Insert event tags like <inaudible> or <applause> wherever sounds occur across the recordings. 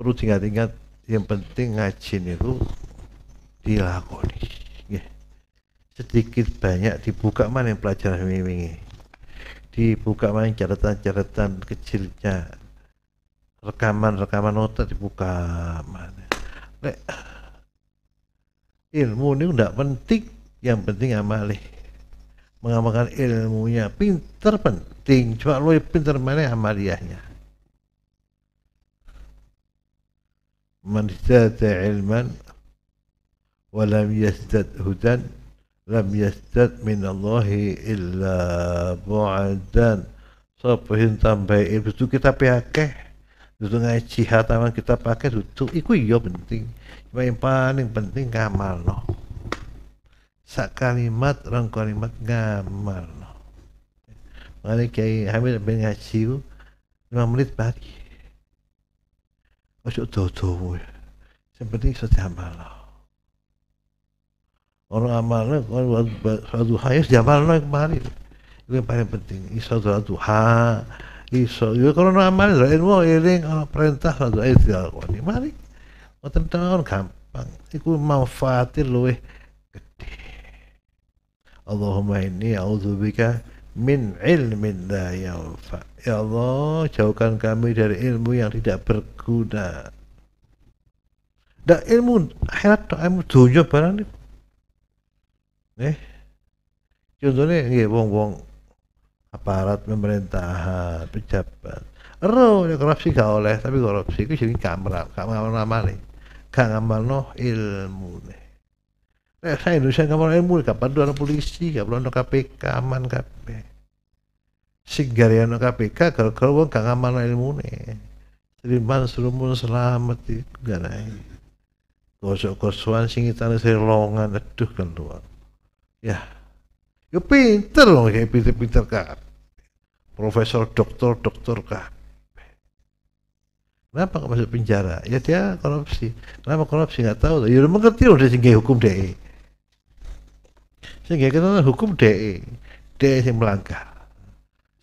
perlu diingat-ingat yang penting ngaji itu dilakoni. Ya. sedikit banyak dibuka mana yang pelajaran ini dibuka mana catatan-catatan kecilnya? Rekaman-rekaman nota dibuka mana? Lek, ilmu ini tidak penting yang penting amali. Mengamalkan ilmunya pinter penting cuma lo pinter mana amaliyahnya zada ilman walam yazdad hudan lam yazdad min Allahi illa bu'adan sapa yang tambah itu kita pakai. Itu ngaji hataman kita pakai itu iku iya penting. Cuma yang paling penting ngamal no. Sak kalimat rong kalimat ngamal no. Makanya kiai Hamid ben ngaji 5 menit bagi Ojo dodo ya. Seperti sudah amal. Orang amalnya kalau suatu hayas jamalnya kemarin. Itu yang paling penting. Iso suatu ha, iso. Ya kalau amal itu ilmu iling perintah suatu ayat dilakoni. Mari. Ngoten tahun gampang. Iku manfaatir luwih gede. Allahumma inni a'udzubika min ilmin la yanfa. Ya Allah, jauhkan kami dari ilmu yang tidak berguna. Dak ilmu akhirat ilmu dunia barang ini. Eh. Contohnya nggih wong-wong aparat pemerintahan, pejabat. Ero ya korupsi gak oleh, tapi korupsi itu jadi kamera, gak ngamal namane. Gak no ilmu nih. Saya Indonesia ngamal ilmu, kapan perlu polisi, gak perlu KPK, aman kabeh sing gariyano KPK gara-gara wong gak ngamal ilmune. Seriman serumun selamat iku garai. Gosok-gosokan sing itane aduh kan. Ya. Yo pinter loh kayak pinter-pinter kak. Profesor, dokter, dokter kak. Kenapa nggak masuk penjara? Ya dia korupsi. Kenapa korupsi nggak tahu? Ya udah mengerti dia sehingga hukum DE. Sehingga kita hukum DE. DE yang melanggar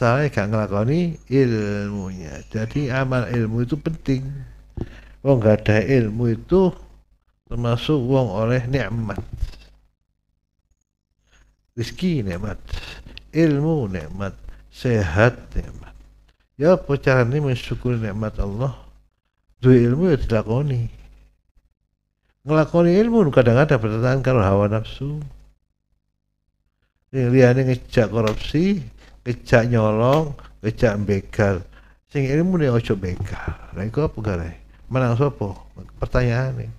saya gak ngelakoni ilmunya. Jadi amal ilmu itu penting. Wong gak ada ilmu itu termasuk wong oleh nikmat. Rizki nikmat. Ilmu nikmat. Sehat nikmat. Ya apa cara ini mensyukuri nikmat Allah? Dua ilmu ya dilakoni. Ngelakoni ilmu kadang-kadang bertentangan kalau hawa nafsu. Ini liane ngejak korupsi kejak nyolong, kejak begal. Sing ilmu nih ojo begal. Lah iku apa gare? Menang sapa? Pertanyaan nih.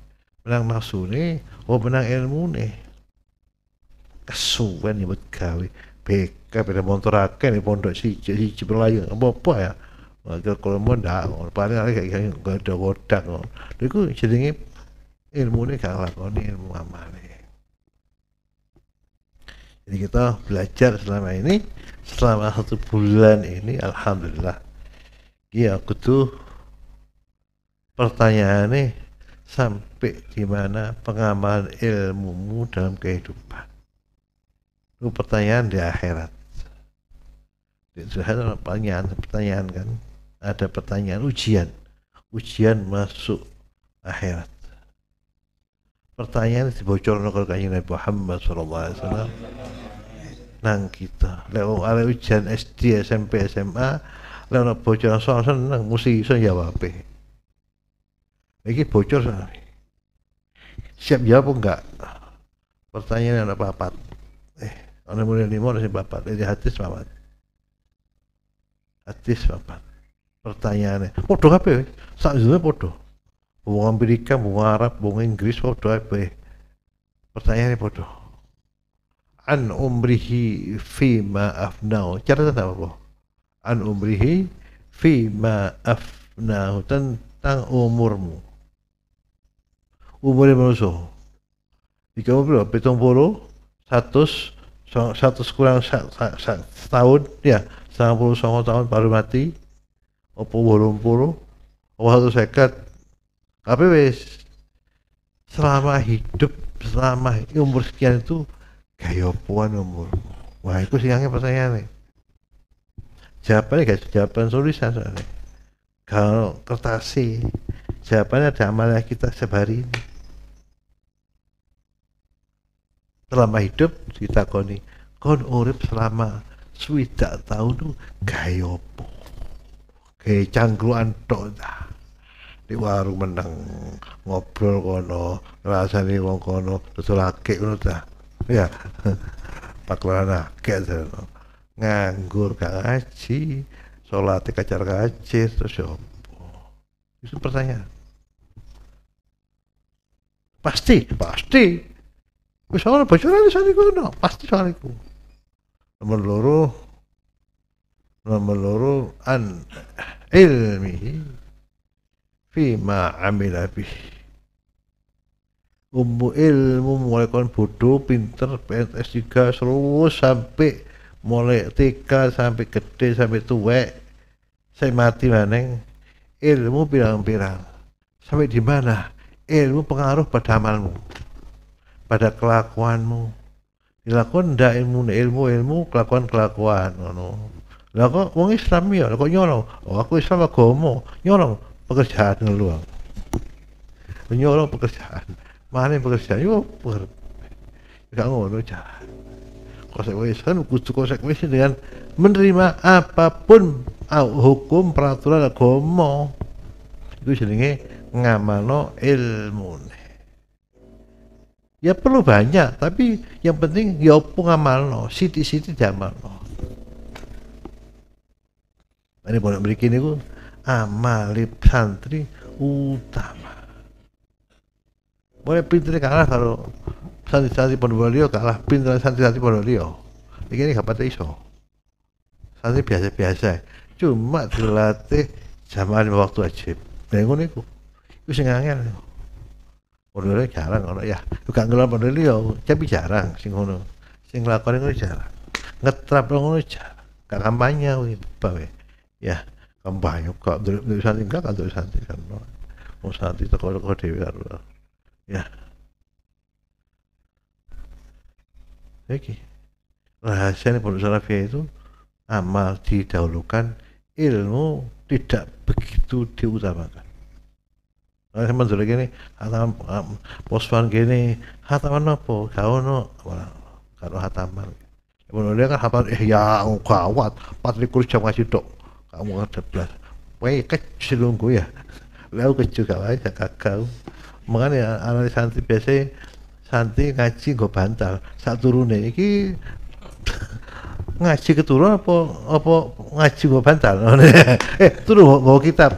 Menang nafsu nih, oh menang ilmu nih. Kesuwen buat gawe. Begal pada motor akeh nih pondok si si berlayu. Apa apa ya? Maka kalau mau ndak, paling kayak kayak gak ada kodak. Lha iku jenenge ilmu nih gak lakoni ilmu amal Jadi kita belajar selama ini selama satu bulan ini alhamdulillah. Ya aku tuh pertanyaannya sampai di mana pengamalan ilmumu dalam kehidupan? Itu pertanyaan di akhirat. Itu ada pertanyaan pertanyaan kan? Ada pertanyaan ujian. Ujian masuk akhirat pertanyaan dibocorkan oleh Nabi Muhammad SAW nang kita. Lewat ada ujian SD SMP SMA lewat bocor soal seneng mesti iso jawab ini bocor siap jawab enggak? Pertanyaan ada papat. Eh orang mulai lima orang papat. Ini hadis papat. Hadis papat. Pertanyaannya. Apa sak zone podo Bunga Amerika, bunga Arab, bunga Inggris, podo apa pertanyaannya podo an umrihi ma afnau. Catatan apa an umrihi ma afnau. Tentang umurmu. Umurnya manusia. Jika umur berapa? Pitung puluh satu satu kurang setahun. Ya setengah puluh tahun baru mati. Apa belum puluh apa satu sekat tapi wes selama hidup selama umur sekian itu gaya puan umur wah itu siangnya pertanyaan nih jawabannya gak jawaban tulisan soalnya kalau kertasi Jawabannya ada amalnya kita sehari ini. Selama hidup kita koni kon urip selama swidak tahun tuh gaya apa? Gaya cangkruan dah. Di warung menang ngobrol kono, rasane wong kono terus laki ngono ta. <laughs> Ya. Paklaran akeh nganggur gak ngaji, sholat kacar ngaji terus ya Itu pertanyaan. Pasti, pasti. Wis ora bocoran wis kono, pasti soal iku. Nomor loro nomor loro an ilmihi fima amila bih. Ummu ilmu mulai kon bodoh pinter PNS 3 terus sampai mulai TK sampai gede sampai tua. Saya mati maneng ilmu pirang-pirang. Sampai di mana? Ilmu pengaruh pada amalmu pada kelakuanmu. Dilakukan ndak ilmu ilmu ilmu kelakuan kelakuan ngono. Lah kok wong Islam ya? Kok nyolong? Oh aku Islam agama. Nyolong pekerjaan ngeluang nyolong pekerjaan. Mana pekerjaan? Yo per gak ngono cara konsekuensi kudu konsekuensi dengan menerima apa pun hukum peraturan agama. Itu jenenge ngamalno ilmu ya perlu banyak tapi yang penting ya apa no siti-siti no ini pondok beri ini amalip santri utama boleh pinter kalah kalau santri-santri pondok kalah pinter santri-santri pondok beliau ini pada iso santri biasa-biasa cuma dilatih zaman waktu wajib bangun itu itu sing angel jarang ono ya. Juga ngelon modele yo, tapi jarang sing ngono. Sing nglakoni ngono jarang. Ngetrap ngono jarang. Gak kampanye. Ya, kampanye kok nduk santri enggak kan santri kan. Wong santri teko-teko dhewe karo. Ya. Iki. Rahasia pondok salafiyah itu amal didahulukan, ilmu tidak begitu diutamakan. Nah, sama dulu gini, hataman poswan gini, hataman apa? Kau no, kalau hataman. Kemudian dia kan hataman, eh ya gawat, empat likur jam kasih dok, kamu kan cerdas. Wah, kecil lunggu ya, lalu kecil kau aja kakau. Makanya anak santri biasa santri ngaji gue bantal, saat turun iki ngaji keturun apa apa ngaji gue bantal? <laughs> Eh turun gue kitab.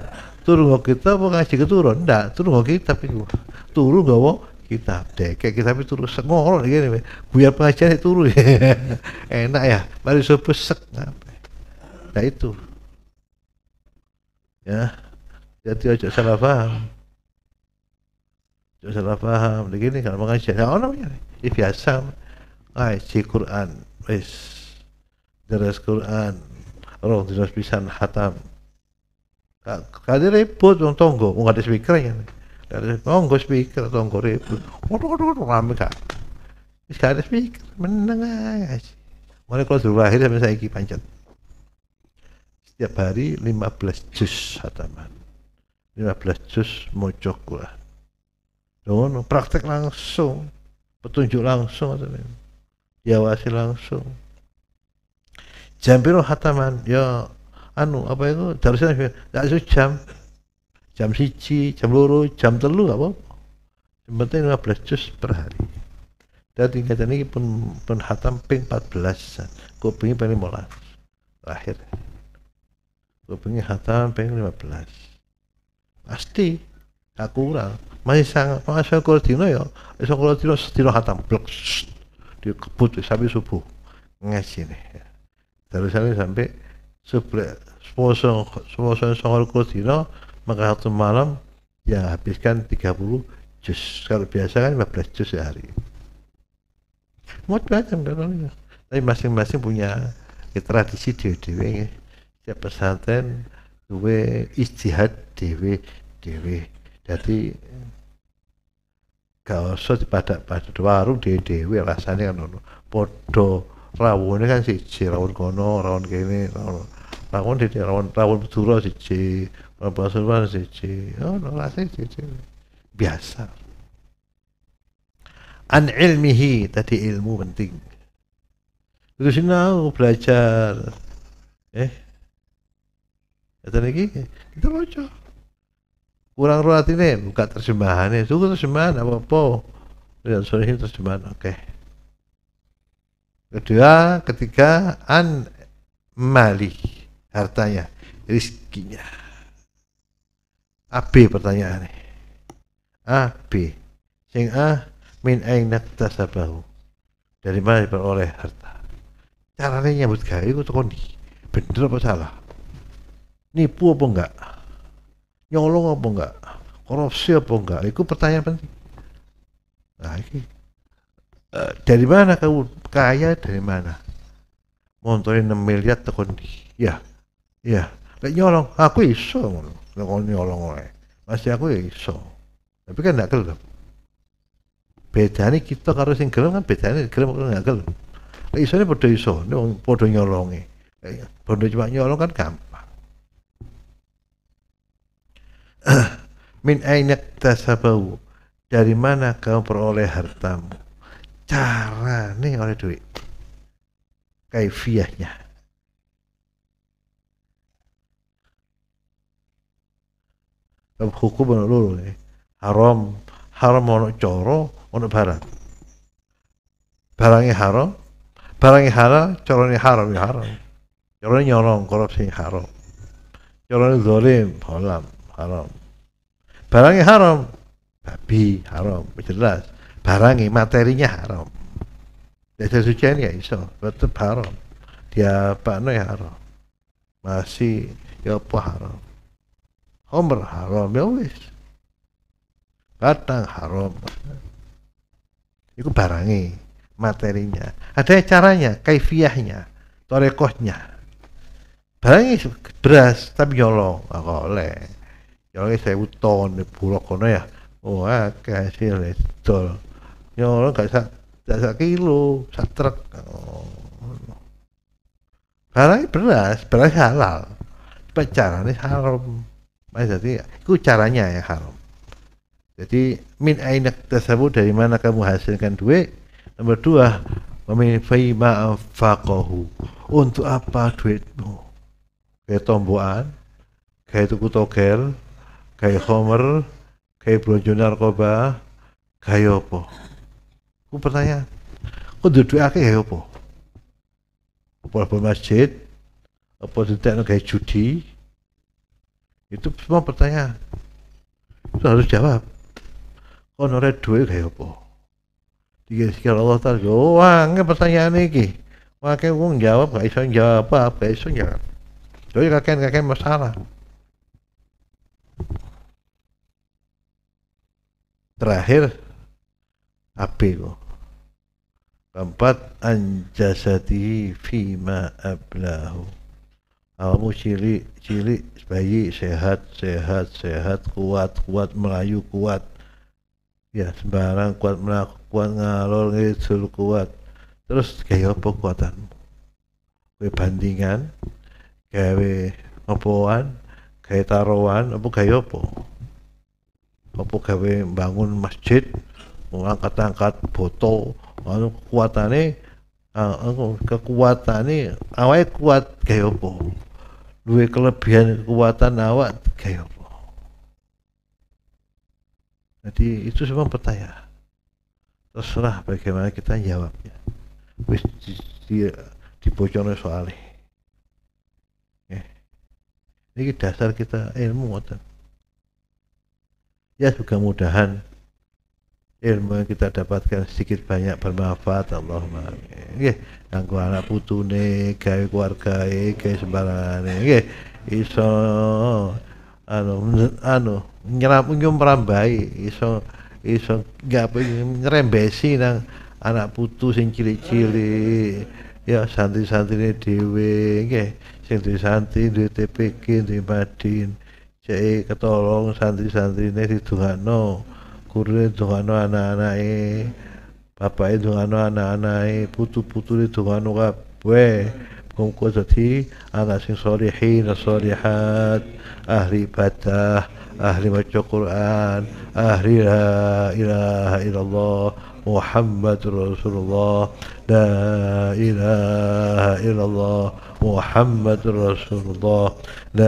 Turun kok kita apa ngaji keturun? Ndak turun kok kitab itu turun gak kitab. Deh kayak kitab itu turun sengol gini biar pengajian itu turun <laughs> enak ya. Baru subuh sek nah itu ya jadi aja salah paham Jangan salah paham begini kalau mengaji ya orang ya, ya biasa ngaji Quran wis deres Quran orang tidak bisa hatam Kali repot wong tonggo, wong ada speaker ya. Dari tonggo speaker tonggo repot. Waduh waduh waduh rame kak. Wis ada speaker, meneng aja. Mulai kalau sudah lahir sampai saya pancet. Setiap hari 15 juz hataman. 15 juz mojok Quran. Dono praktek langsung, petunjuk langsung diawasi langsung. Jam biru hataman? Ya anu apa itu? Darusan tidak jam. Jam siji jam loro jam telu apa yang penting 15 juz per hari. Dan tingkatan ini pun pun hatam ping 14 kupingnya ping 15 terakhir kupingnya hatam ping 15 pasti. Gak kurang. Masih sangat masih kalau dino ya esok kalau dino setino hatam blok. Dia kebut sampai subuh. Ngaji nih ya. terus sampai sebelah sepuluh songol dino maka satu malam ya habiskan 30 jus. Kalau biasa kan 15 jus sehari. Macam-macam kan tapi masing-masing punya ya, tradisi dewe-dewe setiap pesantren duwe istihad dewe dewe jadi gak usah pada pada warung dewe rasanya kan podo rawon kan sih rawon kono rawon kene rawon rawon di rawon rawon Madura siji Pasuruan siji, oh ora siji. Biasa. An ilmihi tadi ilmu penting. Terus sinau belajar. Eh. Kata lagi kita baca. Kurang ruat ini buka terjemahan ya. Tunggu terjemahan apa apa. Lihat sore ini terjemahan. Oke. Okay. Kedua, ketiga an mali hartanya, rizkinya. A B pertanyaannya. A B. Sing A min aina tasabahu. Dari mana diperoleh harta? Caranya nyambut gawe itu tekan Bener apa salah? Nipu apa enggak? Nyolong apa enggak? Korupsi apa enggak? Itu pertanyaan penting. Nah, ini. Uh, dari mana kamu kaya dari mana? Montorin 6 miliar tekan Ya. Ya. Lek nyolong, aku iso ngono nek nyolong oleh masih aku ya iso tapi kan gak gelem bedanya kita karo sing gelem kan bedanya gelem karo gak gelem lek iso ini podo iso wong podo nyolongi podo cuma nyolong kan gampang <coughs> min ainak tasabau dari mana kamu peroleh hartamu? Cara nih oleh duit. Kaifiahnya. Hukum ono loro ya. haram haram ono coro ono barang. Barangnya haram barangnya halal corone haram ya haram. Corone nyolong korupsi haram. Corone zalim haram haram. Barangnya haram. Babi haram jelas. Barangnya materinya haram. Desa suci ini ya iso. Tetap haram. Dia apa ya haram. Masih ya apa haram? Homer haram ya wis. Kadang haram. Itu barangnya, materinya. Ada caranya, kaifiahnya, torekohnya. Barangnya beras tapi nyolong, nggak oleh. Nyolongnya saya uton, bulok kono ya. Oh, kasih letol. Nyolong gak sak sak kilo, sak truk. Oh. Barangnya beras, beras halal. Tapi caranya haram. Mas jadi itu caranya yang haram. Jadi min ainak tersebut dari mana kamu hasilkan duit? Nomor dua, memiliki ma'afakohu. Untuk apa duitmu? Kayak tomboan, kayak tuku togel, kayak homer, kayak belanja narkoba, kayak apa? Aku pertanyaan, kok duit akeh kayak apa? Apa masjid? Apa tidak kayak judi? Itu semua pertanyaan. Itu harus jawab. Honorer duit kayak apa? Tiga sekali Allah Ta'ala, oh, pertanyaan ini. Wah, kayak wong jawab, gak iso jawab apa, gak iso jawab. Jadi kakek-kakek masalah. Terakhir, api kok. Keempat, anjasati fima ablahu. Kamu cilik, cilik bayi sehat sehat sehat kuat kuat melayu kuat ya sembarang kuat melaku kuat ngalor ngidul kuat terus kayak apa kuatanmu kue bandingan gawe ngopoan kayak taruhan apa kayak apa apa gawe bangun masjid angkat-angkat foto anu kekuatannya uh, kekuatannya awalnya kuat kayak apa? Dua kelebihan kekuatan awak kayak apa? Jadi itu semua pertanyaan terserah bagaimana kita jawabnya. Wis di, di, soalnya. Eh. ini dasar kita ilmu ya juga mudahan ilmu yang kita dapatkan sedikit banyak bermanfaat. Allahumma amin. Nggih. Kanggo anak putune gawe keluargae gawe sembarangane. Nggih. Iso anu anu nyerap nyum merambai iso iso gak ngerembesi nang anak putu sing cilik-cilik. Ya santri-santrine dhewe. Nggih. Sing di santri di TPK di Madin cek ketolong santri-santrine didongakno guru dongano anak-anake bapake dongano anak-anake putu-putune dongano kabeh. Kumpulati anak sing solihin solihat ahli ibadah ahli baca Quran ahli la ilaha illallah Muhammad Rasulullah la ilaha illallah Muhammad Rasulullah la